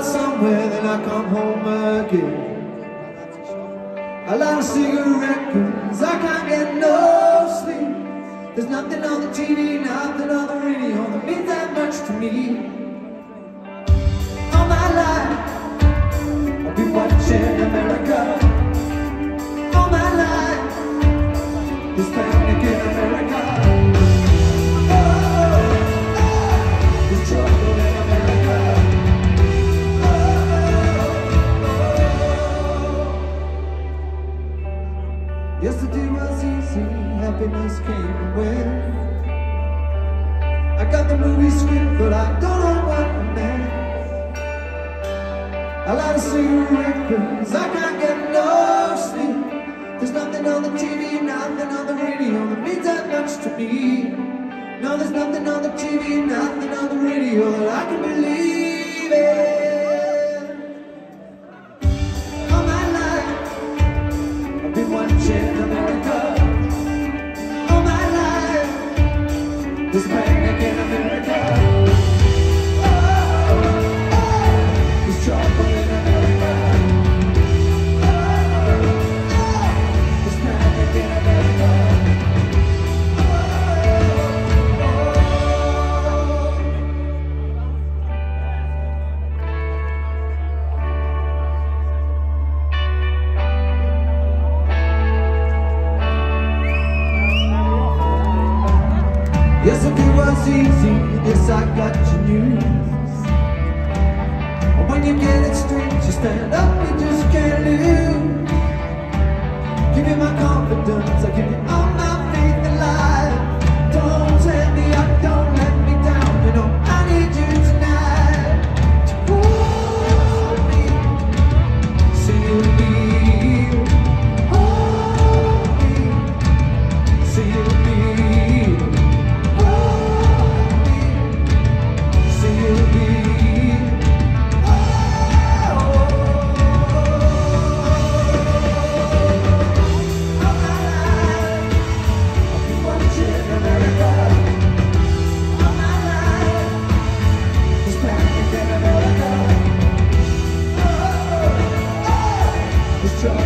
somewhere, then I come home again. A lot of cigarette burns, I can't get no sleep. There's nothing on the TV, nothing on the radio that means that much to me. All my life, I've been watching Yesterday was easy, happiness came and went. I got the movie script, but I don't know what I meant. A lot of cigarette burns, I can't get no sleep. There's nothing on the TV, nothing on the radio that means that much to me. No, there's nothing on the TV, nothing on the radio that I can believe I've was easy, yes I got your news. When you get it straight, you stand up,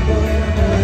Bueno,